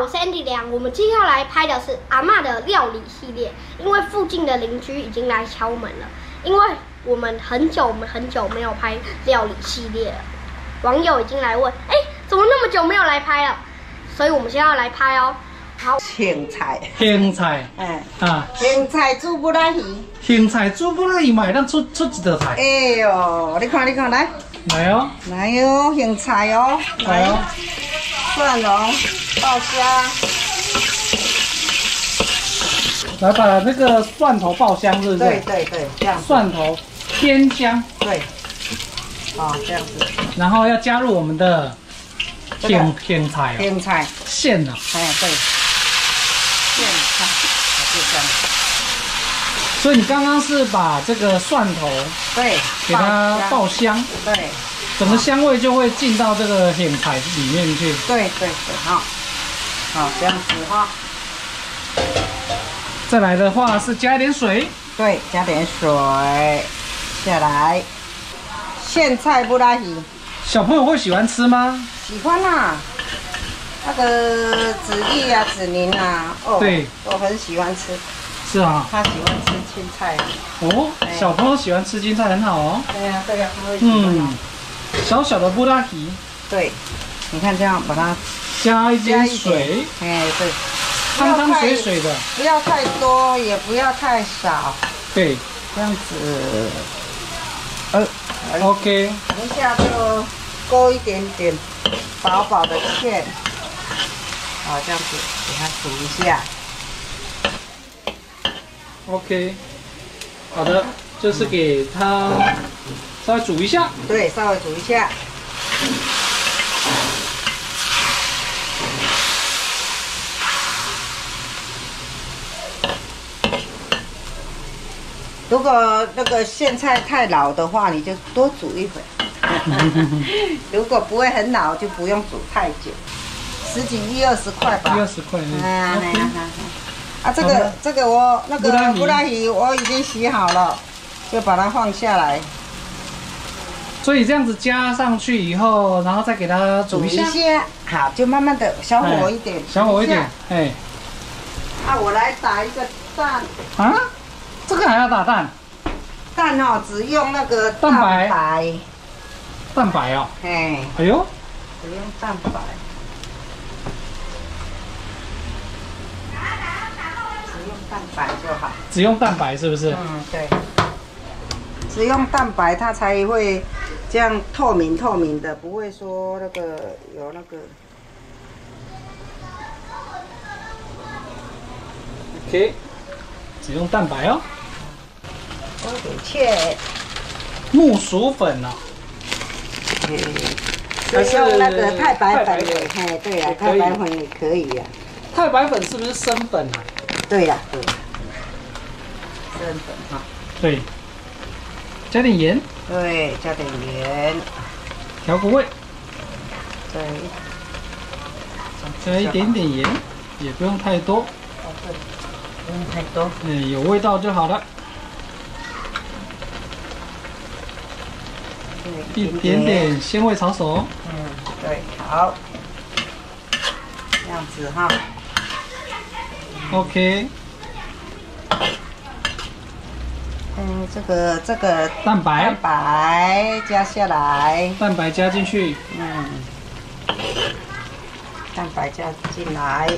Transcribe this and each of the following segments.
我是 Andy 梁。我们接下来拍的是阿妈的料理系列，因为附近的邻居已经来敲门了，因为我们很久、我们很久没有拍料理系列了。网友已经来问，哎，怎么那么久没有来拍了？所以我们现在要来拍哦。好，青菜，青菜，哎，啊，青菜煮不拉鱼。青菜煮不拉鱼，买，咱出出一道菜。哎呦，你看，你看，来，来哦，来哟，青菜哦，来哦，蒜蓉、爆香，来把那个蒜头爆香，是不是？对对对，这样，蒜头偏香，对，哦，这样子，然后要加入我们的这个青青菜哦，青菜，馅啊，哎，对，馅菜，就这样，所以你刚刚是把这个蒜头对，给它爆爆香，虾，对，整个香味就会进到这个青菜里面去。对对对，好，好，这样子哈，再来的话是加一点水，对，加点水下来，苋菜不拉鱼。小朋友会喜欢吃吗？喜欢啦、那个子玉啊、子宁啊，哦，对，都很喜欢吃。是啊，他喜欢吃青菜啊。哦哎，小朋友喜欢吃青菜很好哦。对呀、对呀、他会喜欢嗯啊。，小小的布拉提，对，你看这样把它加一点水，，哎，对，汤汤水水的，不要太多，也不要太少，对。这样子。呃，，OK，等一下就勾一点点薄薄的芡，好，这样子给它煮一下。OK，好的，就是给它稍微煮一下。对，稍微煮一下。如果那个苋菜太老的话，你就多煮一会儿。如果不会很老，就不用煮太久，十几一二十块吧。一二十块。啊，这个这个我那个布拉提布拉提我已经洗好了，就把它放下来所以这样子加上去以后，然后再给它煮一下，下，好，就慢慢的小火一点，小火一点煮，哎，下。啊，我来打一个蛋，啊，这个还要打蛋，蛋哦，只用那个蛋白白，蛋白哦，哎，哎呦，只用蛋白。只用蛋白就好。只用蛋白是不是？嗯，对。只用蛋白，它才会这样透明透明的，不会说那个有那个。OK，只用蛋白哦，多一点芡，木薯粉哦，还是用那个太白粉太也，嘿，对呀、太白粉也可以呀、太白粉是不是生粉啊？对呀、对。生粉哈，对，加点盐，对，加点盐，调个味，对，加一点点盐，也不用太多，哦对，不用太多。嗯，有味道就好了，一点。点鲜味炒手，嗯，对，好，这样子哈。OK，嗯，这个这个蛋白。蛋，白加下来，蛋白加进去，嗯，蛋白加进来，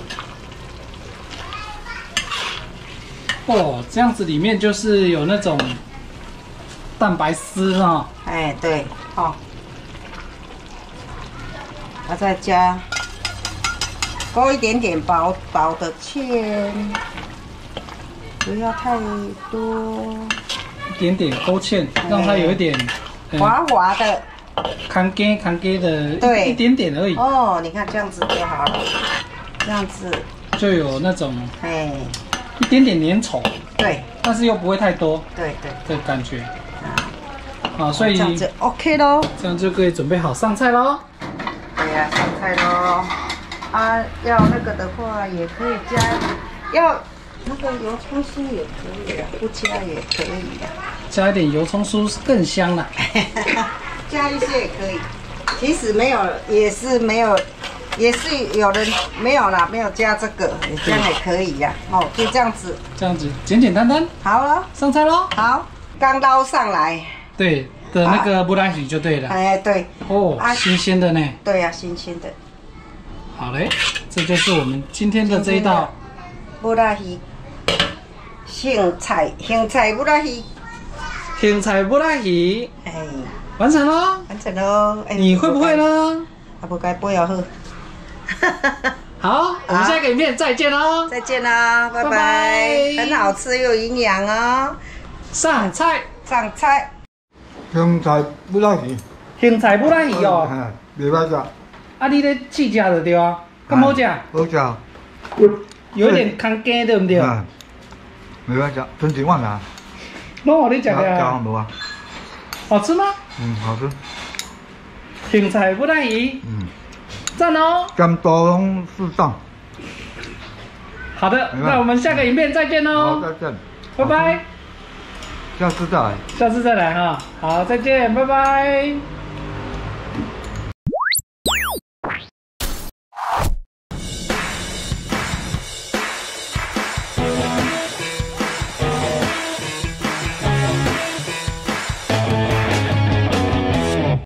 哦，这样子里面就是有那种蛋白丝啊、哎，对，哦，然后再加勾一点点薄薄的芡，不要太多，一点点勾芡，让它有一点嗯滑滑的。扛干扛干的，对。一一点点而已，哦，你看这样子就好了，这样子，就有那种哎，一点点粘稠，对。但是又不会太多对对，的感觉。啊，啊，所以这样子 OK 咯。这样就可以准备好上菜喽。对呀、上菜喽。啊，要那个的话也可以加，要那个油葱酥也可以啊，不加也可以啊。加一点油葱酥更香了。加一些也可以。其实没有，也是没有也是有人没有啦，没有加这个，这样也可以呀。哦，就这样子，这样子简简单单好了，上菜喽。好，刚捞上来，对的那个布拉鱼就对了。哎，对，哦，啊新鲜的呢。对呀、新鲜的好嘞，这就是我们今天的这一道布拉鱼，杏菜杏菜不拉鱼，甜菜不拉鱼，哎，完成喽。完成喽。哎你会不会？呢？啊，不该不要喝。好，我们下一个影片再见喽。再见啦，拜拜很好吃又营养哦。上菜，上菜，香菜不拉鱼，甜菜不拉鱼哦。哎，袂歹食，啊，你咧试食就对啊，咁好食，好食，有有点康干对不对？哎，袂歹食，春节晚啊，拢我你食加的啊，加无啊，好吃吗？嗯，好吃，甜菜不带鱼，嗯，赞哦。甘多拢适当，好的，那我们下个影片再见好，喽，再见，拜拜，下次再来。下次再来哈。好，再见，拜拜。